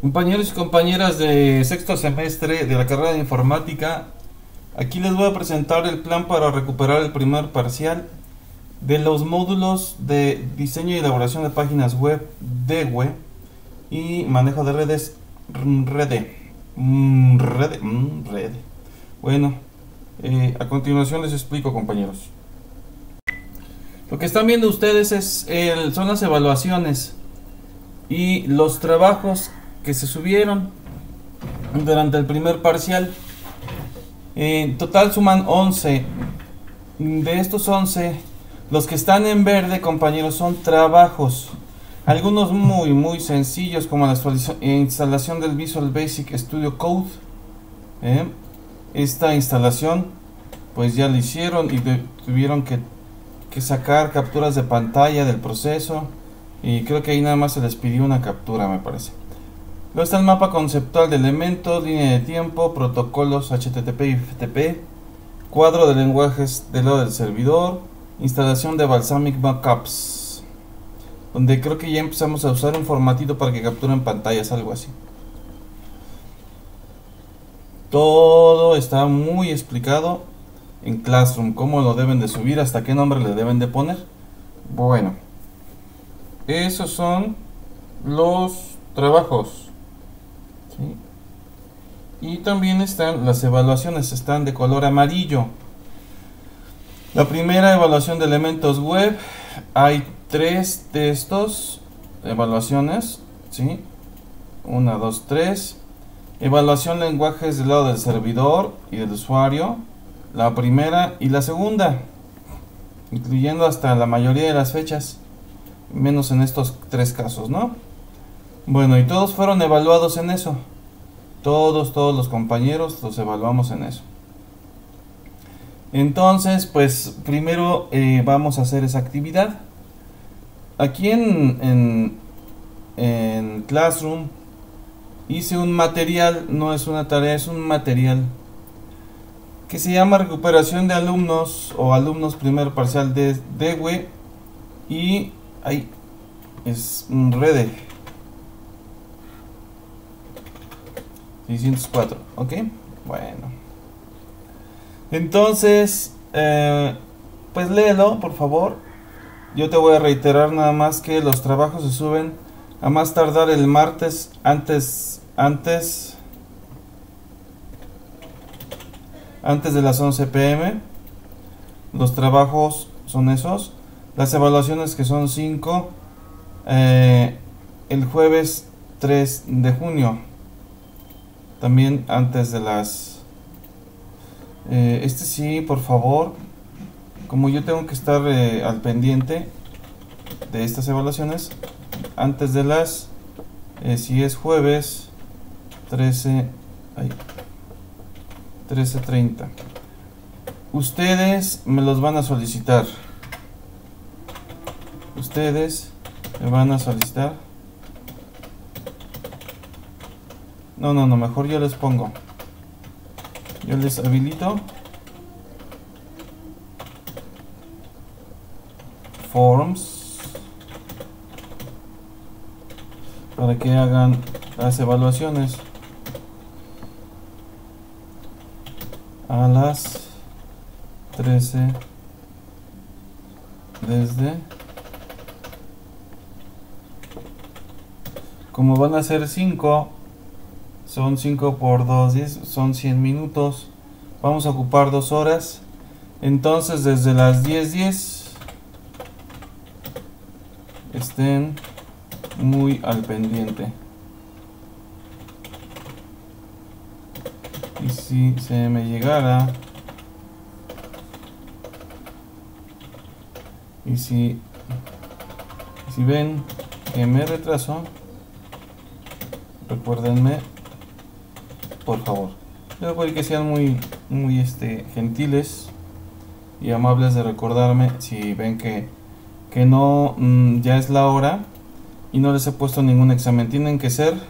Compañeros y compañeras de sexto semestre de la carrera de informática, aquí les voy a presentar el plan para recuperar el primer parcial de los módulos de diseño y elaboración de páginas web de web y manejo de redes rede. Mm, rede, mm, rede. Bueno, eh, a continuación les explico compañeros. Lo que están viendo ustedes es son las evaluaciones y los trabajos que se subieron durante el primer parcial. En total suman 11. De estos 11, los que están en verde, compañeros, son trabajos. Algunos muy, muy sencillos, como la instalación del Visual Basic Studio Code. ¿eh? Esta instalación, pues ya la hicieron y tuvieron que, que sacar capturas de pantalla del proceso. Y creo que ahí nada más se les pidió una captura, me parece. Luego está el mapa conceptual de elementos, línea de tiempo, protocolos HTTP y FTP, cuadro de lenguajes del lado del servidor, instalación de Balsamic Backups, donde creo que ya empezamos a usar un formatito para que capturen pantallas, algo así. Todo está muy explicado en Classroom, cómo lo deben de subir, hasta qué nombre le deben de poner. Bueno, esos son los trabajos. Y también están las evaluaciones, están de color amarillo. La primera evaluación de elementos web, hay tres de estos evaluaciones, ¿sí? Una, dos, tres. Evaluación lenguajes del lado del servidor y del usuario, la primera y la segunda, incluyendo hasta la mayoría de las fechas, menos en estos tres casos, ¿no? Bueno, y todos fueron evaluados en eso. Todos, todos los compañeros los evaluamos en eso. Entonces, pues primero eh, vamos a hacer esa actividad. Aquí en, en, en Classroom hice un material, no es una tarea, es un material que se llama recuperación de alumnos o alumnos primer parcial de DEWE y ahí es un rede 604, ok, bueno. Entonces, eh, pues léelo, por favor. Yo te voy a reiterar nada más que los trabajos se suben a más tardar el martes antes, antes, antes de las 11 pm. Los trabajos son esos. Las evaluaciones que son 5 eh, el jueves 3 de junio también antes de las eh, este sí por favor como yo tengo que estar eh, al pendiente de estas evaluaciones antes de las eh, si es jueves 13 ay, 13.30 ustedes me los van a solicitar. Ustedes me van a solicitar No, no, no, mejor yo les pongo. Yo les habilito. Forms. Para que hagan las evaluaciones. A las 13 desde como van a ser 5 son 5 por 2, 10, son 100 minutos. Vamos a ocupar 2 horas. Entonces desde las 10, 10 estén muy al pendiente. Y si se me llegara y si si ven que me retraso recuérdenme por favor. Les voy que sean muy, muy este, gentiles y amables de recordarme si ven que, que no mm, ya es la hora y no les he puesto ningún examen. Tienen que ser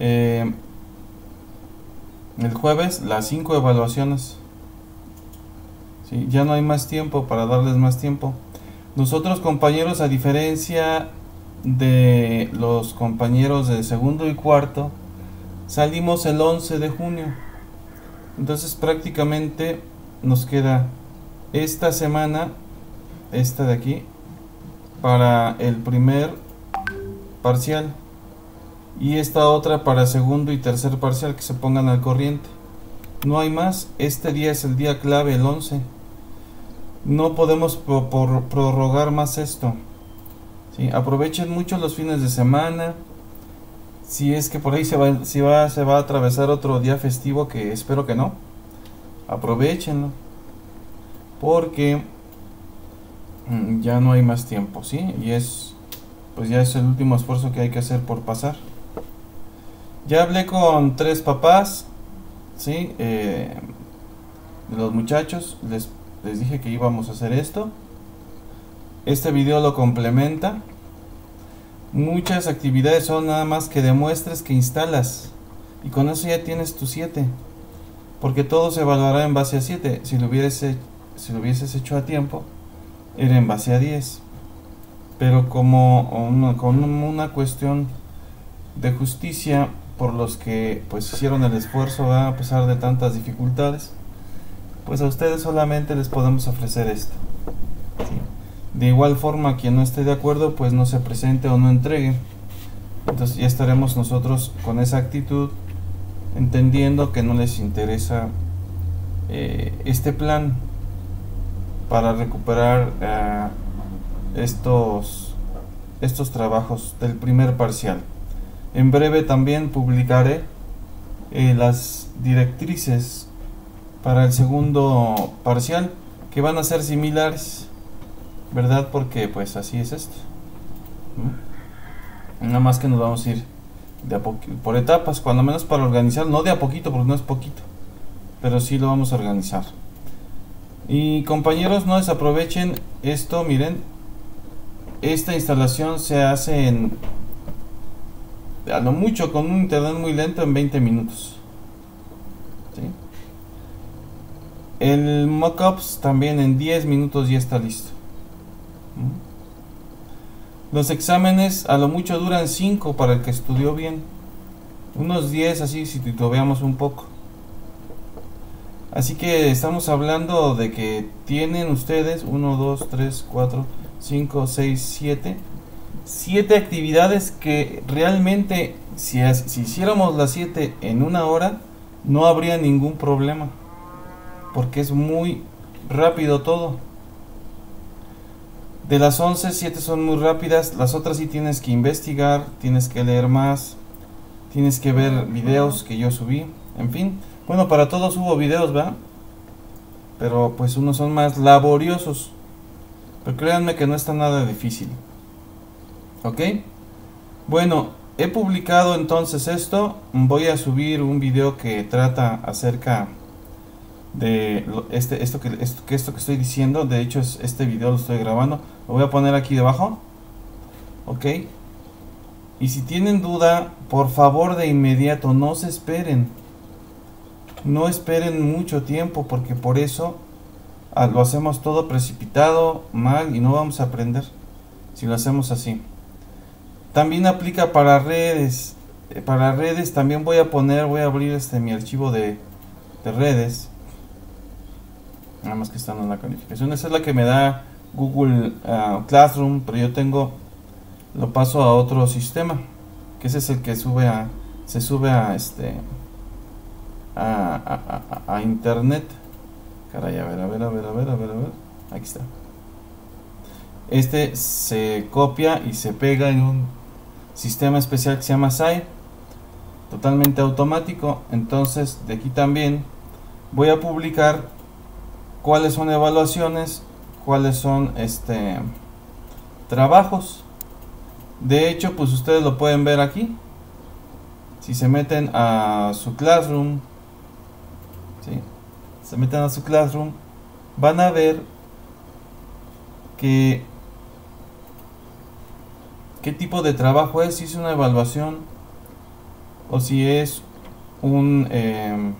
eh, el jueves las 5 evaluaciones. ya no hay más tiempo para darles más tiempo. Nosotros compañeros, a diferencia de los compañeros de segundo y cuarto salimos el 11 de junio. Entonces prácticamente nos queda esta semana, esta de aquí, para el primer parcial y esta otra para segundo y tercer parcial que se pongan al corriente. No hay más, este día es el día clave, el 11. No podemos prorrogar más esto. ¿sí? Aprovechen mucho los fines de semana. Si es que por ahí se va, si va, se va a atravesar otro día festivo, que espero que no. Aprovechenlo. Porque mm, ya no hay más tiempo, ¿sí? Y es, pues ya es el último esfuerzo que hay que hacer por pasar. Ya hablé con tres papás, ¿sí? Eh, de los muchachos, les, les dije que íbamos a hacer esto. Este video lo complementa. Muchas actividades son nada más que demuestres que instalas. Y con eso ya tienes tu 7. Porque todo se evaluará en base a 7. Si lo, hubieses, si lo hubieses hecho a tiempo, era en base a 10. Pero como una, con una cuestión de justicia por los que pues hicieron el esfuerzo a pesar de tantas dificultades, pues a ustedes solamente les podemos ofrecer esto. De igual forma, quien no esté de acuerdo, pues no se presente o no entregue. Entonces ya estaremos nosotros con esa actitud, entendiendo que no les interesa eh, este plan para recuperar eh, estos, estos trabajos del primer parcial. En breve también publicaré eh, las directrices para el segundo parcial que van a ser similares ¿verdad? Porque pues así es esto. Nada más que nos vamos a ir de a por etapas, cuando menos para organizar, no de a poquito porque no es poquito, pero sí lo vamos a organizar. Y compañeros, no desaprovechen esto, miren, esta instalación se hace en a lo mucho con un internet muy lento en 20 minutos. El mockups también en 10 minutos ya está listo. Los exámenes a lo mucho duran 5 para el que estudió bien. Unos 10 así si titubeamos un poco. Así que estamos hablando de que tienen ustedes 1, 2, 3, 4, 5, 6, 7. 7 actividades que realmente si, si hiciéramos las 7 en una hora no habría ningún problema. Porque es muy rápido todo. De las 11, 7 son muy rápidas, las otras sí tienes que investigar, tienes que leer más, tienes que ver videos que yo subí, en fin. Bueno, para todos hubo videos, ¿va? Pero pues unos son más laboriosos. Pero créanme que no está nada difícil. ¿Ok? Bueno, he publicado entonces esto. Voy a subir un video que trata acerca de este, esto, que, esto, que esto que estoy diciendo. De hecho, es, este video lo estoy grabando. Lo voy a poner aquí debajo. Ok. Y si tienen duda, por favor de inmediato, no se esperen. No esperen mucho tiempo porque por eso ah, lo hacemos todo precipitado, mal y no vamos a aprender si lo hacemos así. También aplica para redes. Eh, para redes también voy a poner, voy a abrir este mi archivo de redes nada más que están en la calificación. Esa es la que me da Google ah, Classroom, pero yo tengo, lo paso a otro sistema, que ese es el que sube a, se sube a este, a, internet. Caray, a ver, a ver, a ver, a ver, a ver, a ver. Aquí está. Este se copia y se pega en un sistema especial que se llama SAI. Totalmente automático. Entonces, de aquí también voy a publicar cuáles son evaluaciones, cuáles son este trabajos. De hecho, pues ustedes lo pueden ver aquí. Si se meten a su Classroom, se meten a su Classroom, van a ver que qué tipo de trabajo es, si es una evaluación o si es un eh,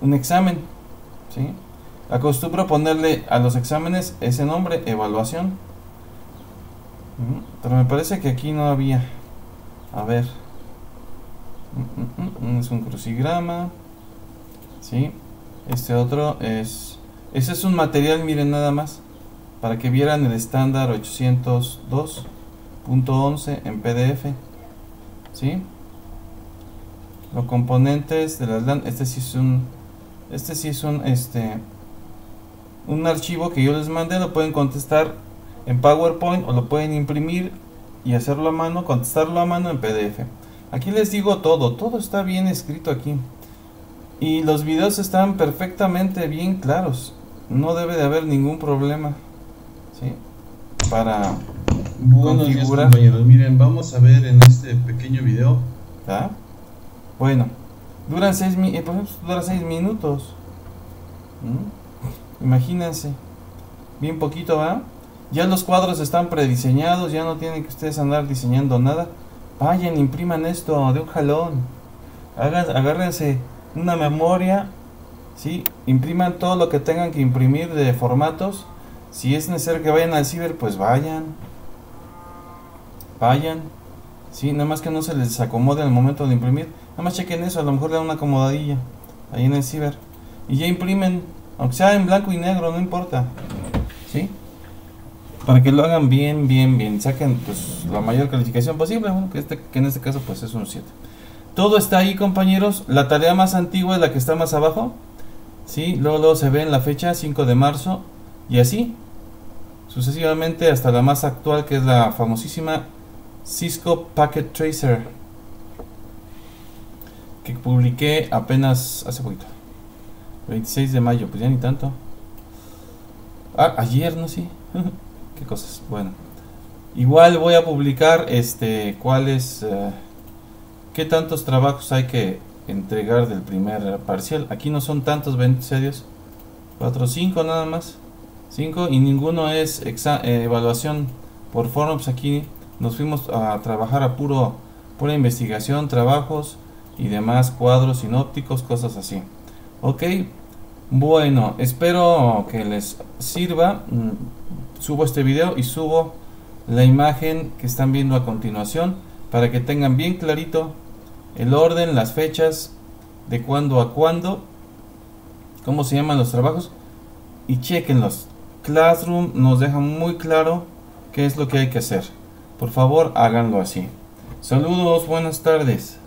un examen. ¿sí? Acostumbro ponerle a los exámenes ese nombre, evaluación. Pero me parece que aquí no había. A ver. Es un crucigrama. Sí. Este otro es... Ese es un material, miren nada más. Para que vieran el estándar 802.11 en PDF. ¿Sí? Los componentes de las LAN. Este sí es un... Este sí es un... Este... Un archivo que yo les mandé. Lo pueden contestar en PowerPoint o lo pueden imprimir y hacerlo a mano, contestarlo a mano en PDF. Aquí les digo todo, todo está bien escrito aquí. Y los videos están perfectamente bien claros. No debe de haber ningún problema. ¿sí? Para Buenos configurar. Días, compañeros. Miren, vamos a ver en este pequeño video. ¿Está? Bueno, duran 6 eh, dura seis minutos. ¿Mm? Imagínense. Bien poquito, ¿va? Ya los cuadros están prediseñados, ya no tienen que ustedes andar diseñando nada. Vayan, impriman esto de un jalón. Hagan, agárrense una memoria, ¿sí? impriman todo lo que tengan que imprimir de formatos. Si es necesario que vayan al ciber, pues vayan. Vayan. Sí, nada más que no se les acomode al momento de imprimir. Nada más chequen eso, a lo mejor le dan una acomodadilla ahí en el ciber. Y ya imprimen, aunque sea en blanco y negro, no importa. ¿Sí? para que lo hagan bien, bien, bien, saquen pues la mayor calificación posible, que, este, que en este caso pues es un 7. Todo está ahí compañeros, la tarea más antigua es la que está más abajo, ¿sí? luego, luego se ve en la fecha 5 de marzo y así, sucesivamente hasta la más actual que es la famosísima Cisco Packet Tracer que publiqué apenas hace poquito 26 de mayo, pues ya ni tanto ah, ayer, no sí cosas. Bueno, igual voy a publicar este cuáles, uh, qué tantos trabajos hay que entregar del primer parcial. Aquí no son tantos, 20 serios, 4, 5 nada más, 5 y ninguno es eh, evaluación por forums. Aquí nos fuimos a trabajar a puro, pura investigación, trabajos y demás cuadros sinópticos, cosas así. Ok, bueno, espero que les sirva. Mm, subo este video y subo la imagen que están viendo a continuación para que tengan bien clarito el orden, las fechas, de cuándo a cuándo, cómo se llaman los trabajos y chequenlos. Classroom nos deja muy claro qué es lo que hay que hacer. Por favor, háganlo así. Saludos, buenas tardes.